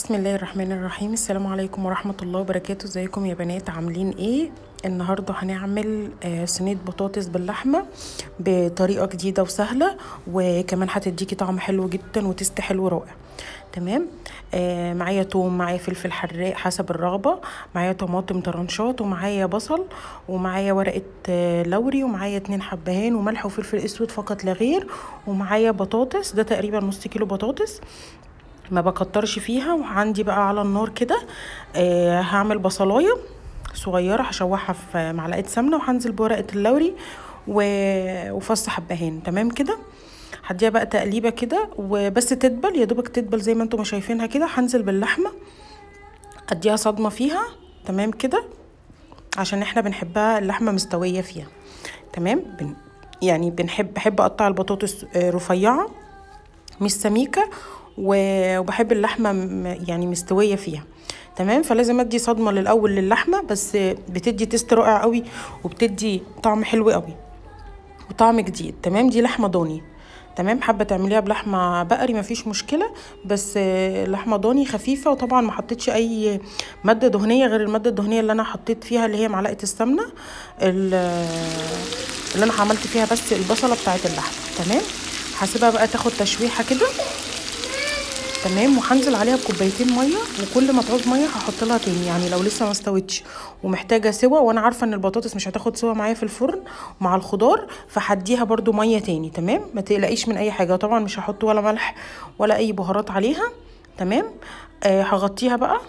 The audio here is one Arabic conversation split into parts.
بسم الله الرحمن الرحيم. السلام عليكم ورحمة الله وبركاته. ازيكم يا بنات؟ عاملين إيه؟ النهاردة هنعمل آه، صينية بطاطس باللحمة بطريقة جديدة وسهلة وكمان هتديكي طعم حلو جدا وتست حلو رائع. تمام؟ آه معايا توم معايا فلفل حراق حسب الرغبة معايا طماطم طرنشات ومعايا بصل ومعايا ورقة آه لوري ومعايا اتنين حبهان وملح وفلفل أسود فقط لا غير ومعايا بطاطس ده تقريبا نص كيلو بطاطس. ما بكترش فيها وعندي بقى على النار كده آه هعمل بصلاية صغيرة هشوحها في معلقة سمنة وهنزل بورقة اللوري وفص حبهان تمام كده؟ هديها بقى تقليبة كده وبس تدبل يا دوبك تدبل زي ما أنتم شايفينها كده هنزل باللحمة اديها صدمة فيها تمام كده؟ عشان إحنا بنحبها اللحمة مستوية فيها تمام؟ بن يعني بنحب بحب أقطع البطاطس آه، رفيعة مش سميكة وبحب اللحمة يعني مستوية فيها. تمام؟ فلازم أدي صدمة للأول للحمة بس بتدي تيست رائع قوي وبتدي طعم حلو قوي وطعم جديد. تمام؟ دي لحمة ضاني. تمام؟ حابة تعمليها بلحمة بقري مفيش مشكلة بس لحمة ضاني خفيفة وطبعا ما حطيتش أي مادة دهنية غير المادة الدهنية اللي أنا حطيت فيها اللي هي معلقة السمنة ال- اللي أنا عملت فيها بس البصلة بتاعه اللحمة. تمام؟ هسيبها بقى تاخد تشويحة كده. تمام وهنزل عليها بكوبايتين مية وكل ما تعوز مية هحط لها تاني يعني لو لسه ما استوتش ومحتاجة سوا وأنا عارفة إن البطاطس مش هتاخد سوا معايا في الفرن مع الخضار فهديها برضو مية تاني تمام؟ ما تقلقيش من أي حاجة طبعا مش هحط ولا ملح ولا أي بهارات عليها تمام؟ آه هغطيها بقى.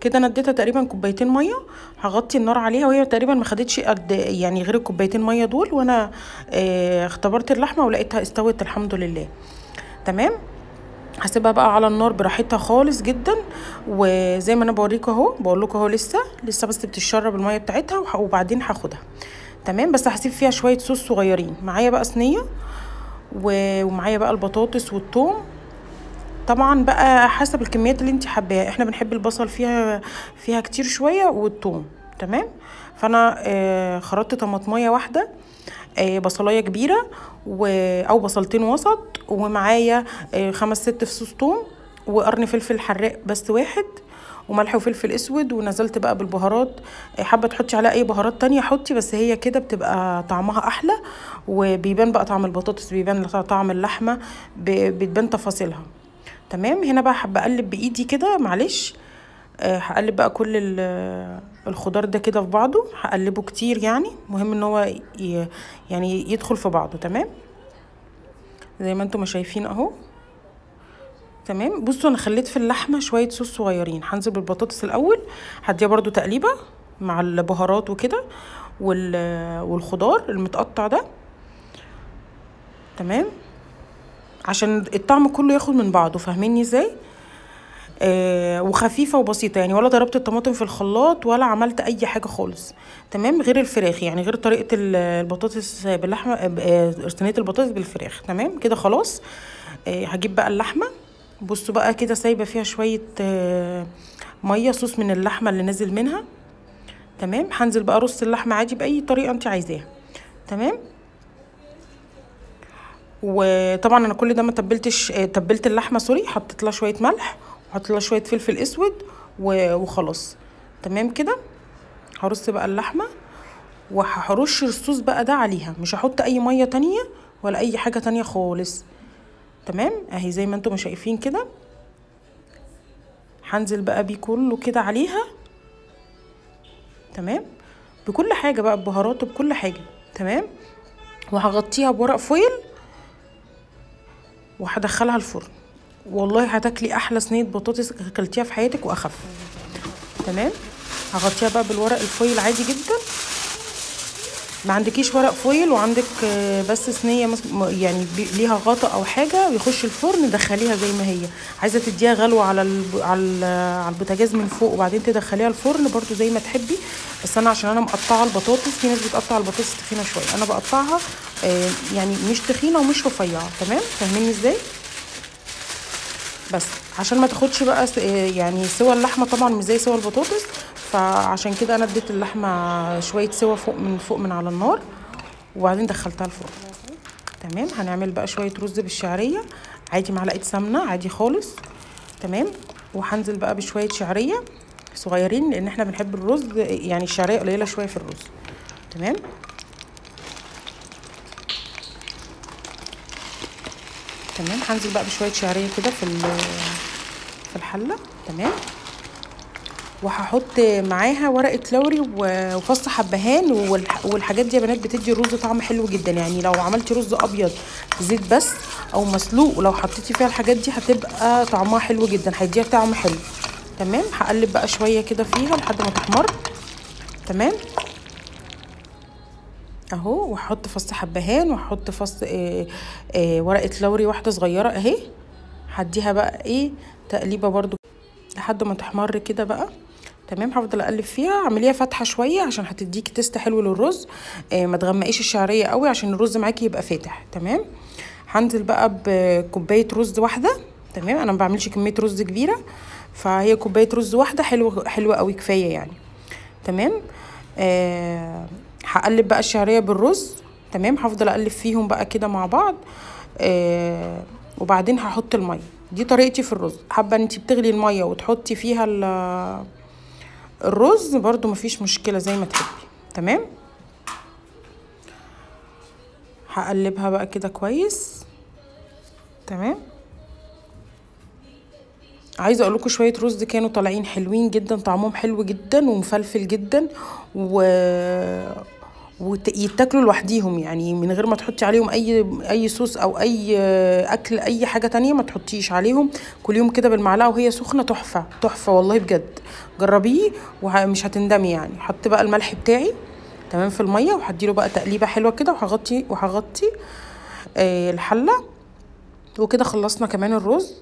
كده أنا اديتها تقريبا كوبايتين مية هغطي النار عليها وهي تقريبا ما خدتش قد يعني غير الكوبايتين مية دول وأنا آه اختبرت اللحمة ولقيتها استوت الحمد لله. تمام؟ هسيبها بقى على النار براحتها خالص جدا وزي ما أنا بوريكم أهو بقول لكم أهو لسه لسه بس بتشرب المية بتاعتها وبعدين هاخدها. تمام؟ بس هسيب فيها شوية صوص صغيرين. معايا بقى صينية ومعايا بقى البطاطس والثوم. طبعا بقى حسب الكميات اللي انت حباها. إحنا بنحب البصل فيها فيها كتير شوية والثوم. تمام؟ فأنا آه خرطت طماطميه واحدة. بصلاية كبيرة. أو بصلتين وسط ومعايا آه خمس ست فصوص ثوم وقرن فلفل حراق بس واحد وملح وفلفل أسود ونزلت بقى بالبهارات. آه، حابة تحطي عليها أي بهارات تانية حطي بس هي كده بتبقى طعمها أحلى وبيبان بقى طعم البطاطس بيبان طعم اللحمة بتبان تفاصيلها. تمام؟ هنا بقى حابة أقلب بإيدي كده معلش. آه، هقلب بقى كل ال- الخضار ده كده في بعضه هقلبه كتير يعني. مهم إن هو يعني يدخل في بعضه تمام؟ زي ما أنتم شايفين أهو. تمام؟ بصوا أنا خليت في اللحمة شوية صوص صغيرين. هنزل بالبطاطس الأول هديها برضو تقليبة مع البهارات وكده وال- والخضار المتقطع ده. تمام؟ عشان الطعم كله ياخد من بعضه فاهميني إزاي؟ آه وخفيفة وبسيطة. يعني ولا ضربت الطماطم في الخلاط ولا عملت أي حاجة خالص. تمام؟ غير الفراخ يعني غير طريقة ال- البطاطس باللحمة آه، صينية البطاطس بالفراخ. تمام؟ كده خلاص. آه هجيب بقى اللحمة. بصوا بقى كده سايبة فيها شوية آه مية صوص من اللحمة اللي نازل منها. تمام؟ هنزل بقى رص اللحمة عادي بأي طريقة أنت عايزاها. تمام؟ وطبعا أنا كل ده ما تبلتش آه، تبلت اللحمة سوري حطيت لها شوية ملح وحطيت لها شوية فلفل أسود وخلاص. تمام كده؟ هرص بقى اللحمة وهرش الصوص بقى ده عليها. مش هحط أي مية تانية ولا أي حاجة تانية خالص. تمام؟ أهي زي ما أنتم شايفين كده. هنزل بقى بيه كله كده عليها. تمام؟ بكل حاجة بقى ببهارات بكل حاجة. تمام؟ وهغطيها بورق فويل وهدخلها الفرن. والله هتاكلي أحلى صينية بطاطس أكلتيها في حياتك وأخف. تمام؟ هغطيها بقى بالورق الفويل عادي جدا. ما عندكيش ورق فويل وعندك آه، بس صينية يعني ليها غطا أو حاجة ويخش الفرن دخليها زي ما هي. عايزة تديها غلوة على. على ال- على البوتاجاز من فوق وبعدين تدخليها الفرن برضو زي ما تحبي. بس أنا عشان أنا مقطعة البطاطس في ناس بتقطع البطاطس تخينة شوية. أنا بقطعها آه، يعني مش تخينة ومش رفيعة. تمام؟ فاهميني إزاي؟ بس. عشان ما تاخدش بقى يعني سوى اللحمة طبعا مش زي سوى البطاطس فعشان كده أنا اديت اللحمة شوية سوى فوق من فوق من على النار وبعدين دخلتها الفرن. تمام؟ هنعمل بقى شوية رز بالشعرية عادي معلقة سمنة عادي خالص. تمام؟ وهنزل بقى بشوية شعرية صغيرين لأن إحنا بنحب الرز يعني الشعرية قليلة شوية في الرز. تمام؟ تمام. هنزل بقى بشوية شعرية كده في في الحلة. تمام. وهحط معاها ورقة لوري وفص حبهان والحاجات دي يا بنات بتدي الرز طعم حلو جدا. يعني لو عملتي رز أبيض زيت بس أو مسلوق ولو حطيتي فيها الحاجات دي هتبقى طعمها حلو جدا هيديها طعم حلو. تمام. هقلب بقى شوية كده فيها لحد ما تحمر. تمام. اهو وهحط فص حبهان وهحط فص آه آه ورقة لوري واحدة صغيرة اهي. هديها بقى إيه تقليبة برضو لحد ما تحمر كده بقى. تمام هفضل أقلب فيها اعمليها فتحة شوية عشان هتديكي تيست حلو للرز. آه ما تغمقيش الشعرية قوي عشان الرز معاكي يبقى فاتح. تمام هنزل بقى بكوباية رز واحدة. تمام أنا ما بعملش كمية رز كبيرة فهي كوباية رز واحدة حلوة حلوة قوي كفاية يعني. تمام آه هقلب بقى الشعرية بالرز تمام؟ هفضل أقلب فيهم بقى كده مع بعض آه وبعدين هحط المية. دي طريقتي في الرز. حابة انت بتغلي المية وتحطي فيها الرز برضو مفيش مشكلة زي ما تحبي. تمام؟ هقلبها بقى كده كويس. تمام؟ عايزة أقول لكم شوية رز كانوا طالعين حلوين جدا طعمهم حلو جدا ومفلفل جدا و ويتاكلوا لوحديهم يعني من غير ما تحطي عليهم أي أي صوص أو أي أكل أي حاجة تانية ما تحطيش عليهم. كل يوم كده بالمعلقة وهي سخنة تحفة تحفة والله بجد. جربيه ومش هتندمي يعني. حط بقى الملح بتاعي تمام في المية وهديله بقى تقليبة حلوة كده وهغطي وهغطي آه الحلة. وكده خلصنا كمان الرز.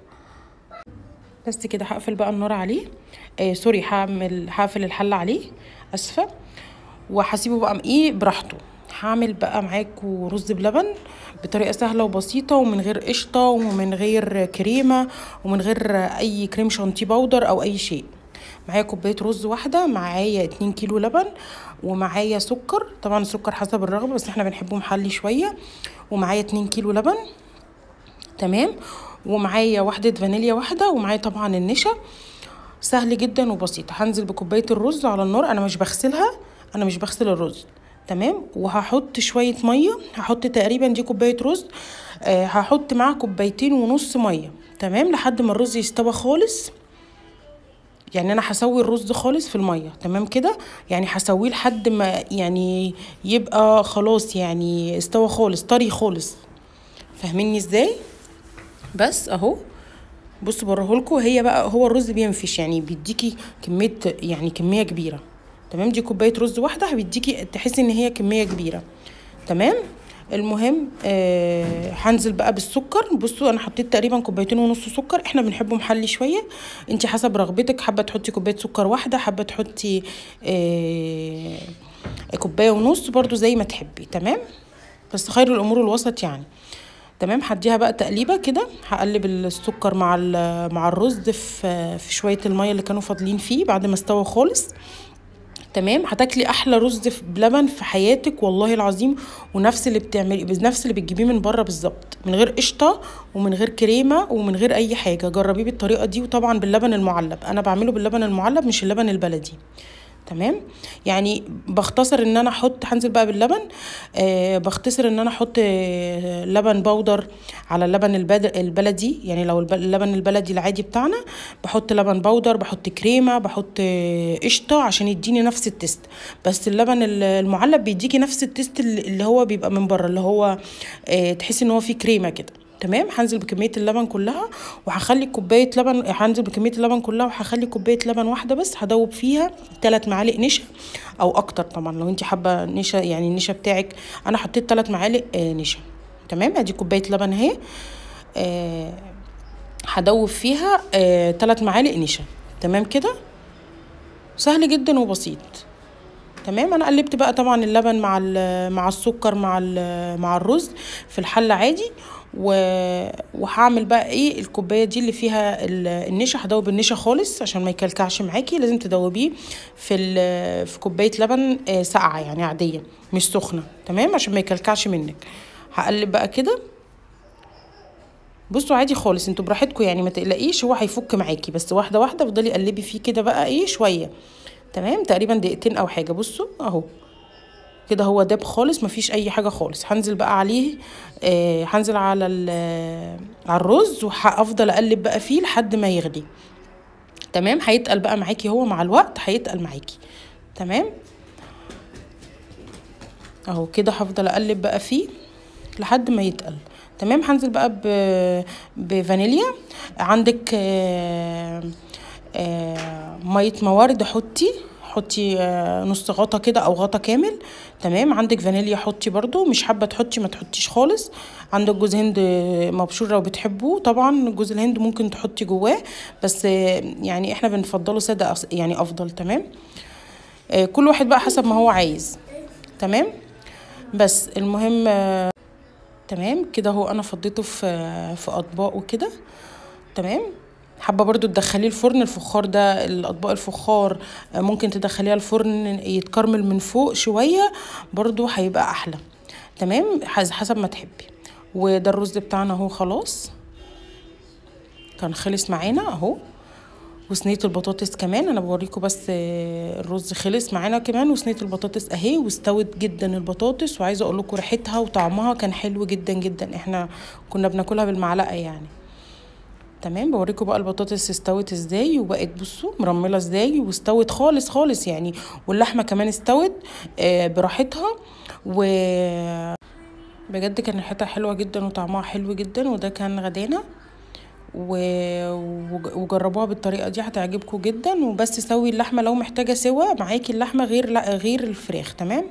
بس كده هقفل بقى النار عليه. آه سوري هعمل هقفل الحلة عليه. آسفة. وهسيبه بقى إيه براحته. هعمل بقى معاكم رز بلبن بطريقة سهلة وبسيطة ومن غير قشطة ومن غير كريمة ومن غير أي كريم شانتيه باودر أو أي شيء. معايا كوباية رز واحدة معايا 2 كيلو لبن ومعايا سكر. طبعا السكر حسب الرغبة بس إحنا بنحبه محلي شوية. ومعايا 2 كيلو لبن. تمام. ومعايا واحدة فانيليا واحدة ومعايا طبعا النشا. سهل جدا وبسيط. هنزل بكوباية الرز على النار أنا مش بغسلها. أنا مش بغسل الرز تمام؟ وهحط شوية مية هحط تقريبا دي كوباية رز آه هحط معاها كوبايتين ونص مية تمام؟ لحد ما الرز يستوى خالص. يعني أنا هسوي الرز خالص في المية تمام كده؟ يعني هسويه لحد ما يعني يبقى خلاص يعني استوى خالص طري خالص. فاهميني إزاي؟ بس أهو. بصوا بوريهولكوا هي بقى هو الرز بينفش يعني بيديكي كمية يعني كمية كبيرة. تمام؟ دي كوباية رز واحدة بيديكي تحسي إن هي كمية كبيرة. تمام؟ المهم آه هنزل بقى بالسكر. بصوا أنا حطيت تقريبا كوبايتين ونص سكر. إحنا بنحبه محلي شوية. انت حسب رغبتك حابة تحطي كوباية سكر واحدة حابة تحطي آه كوباية ونص برضو زي ما تحبي. تمام؟ بس خير الأمور الوسط يعني. تمام؟ هديها بقى تقليبة كده. هقلب السكر مع مع الرز في في شوية المية اللي كانوا فاضلين فيه بعد ما استوى خالص. تمام؟ هتاكلي أحلى رز بلبن في حياتك والله العظيم. ونفس اللي بتعملي نفس اللي بتجيبيه من بره بالظبط من غير قشطة ومن غير كريمة ومن غير أي حاجة. جربيه بالطريقة دي وطبعا باللبن المعلب. أنا بعمله باللبن المعلب مش اللبن البلدي. تمام؟ يعني بختصر إن أنا أحط هنزل بقى باللبن. آه بختصر إن أنا أحط آه لبن بودر على اللبن البلدي. يعني لو اللبن البلدي العادي بتاعنا بحط لبن بودر بحط كريمة بحط آه قشطة عشان يديني نفس التست. بس اللبن المعلب بيديكي نفس التست اللي هو بيبقى من بره اللي هو آه تحسي إن هو فيه كريمة كده. تمام؟ هنزل بكمية اللبن كلها وهخلي كوباية لبن هنزل بكمية اللبن كلها وهخلي كوباية لبن واحدة بس هدوب فيها ثلاث معالق نشا أو أكتر طبعا لو أنت حابة نشا يعني النشا بتاعك. أنا حطيت ثلاث معالق آه نشا. تمام؟ أدي كوباية لبن أهي آه هدوب فيها ثلاث آه معالق نشا. تمام كده؟ سهل جدا وبسيط. تمام؟ أنا قلبت بقى طبعا اللبن مع مع السكر مع مع الرز في الحلة عادي. وهعمل بقى إيه الكوباية دي اللي فيها النشا هدوب النشا خالص عشان ما يكلكعش معاكي لازم تدوبيه في. في كوباية لبن ساقعة يعني عادية مش سخنة تمام؟ عشان ما يكلكعش منك. هقلب بقى كده. بصوا عادي خالص أنتوا براحتكم يعني ما تقلقيش هو هيفك معاكي بس واحدة واحدة افضلي قلبي فيه كده بقى إيه شوية تمام؟ تقريبا دقيقتين أو حاجة. بصوا أهو. كده هو داب خالص مفيش أي حاجة خالص. هنزل بقى عليه آه هنزل على على الرز وهفضل أقلب بقى فيه لحد ما يغلي. تمام؟ هيتقل بقى معاكي هو مع الوقت هيتقل معاكي. تمام؟ أهو كده هفضل أقلب بقى فيه لحد ما يتقل. تمام؟ هنزل بقى بفانيليا. عندك آه آه مية موارد حطي. حطي آه نص غطا كده أو غطا كامل. تمام؟ عندك فانيليا حطي برضو مش حابة تحطي ما تحطيش خالص. عندك جوز هند مبشور لو بتحبوه. طبعا جوز الهند ممكن تحطي جواه بس يعني إحنا بنفضله ساده يعني أفضل. تمام؟ كل واحد بقى حسب ما هو عايز. تمام؟ بس المهم تمام؟ كده هو أنا فضيته في في اطباق وكده تمام؟ حابة برضو تدخليه الفرن الفخار ده الأطباق الفخار ممكن تدخليها الفرن يتكرمل من فوق شوية برضو هيبقى أحلى. تمام؟ حسب ما تحبي. وده الرز بتاعنا أهو خلاص. كان خلص معانا أهو. وصينية البطاطس كمان أنا بوريكم بس الرز خلص معانا كمان. وصينية البطاطس أهي واستوت جدا البطاطس. وعايزة أقول لكم ريحتها وطعمها كان حلو جدا جدا. إحنا كنا بناكلها بالمعلقة يعني. تمام بوريكم بقى البطاطس استوت إزاي وبقت بصوا مرملة إزاي واستوت خالص خالص يعني واللحمة كمان استوت آه براحتها و بجد كان ريحتها حلوة جدا وطعمها حلو جدا وده كان غدانا و... وجربوها بالطريقة دي هتعجبكم جدا وبس سوي اللحمة لو محتاجة سوا معاكي اللحمة غير لا غير الفراخ تمام؟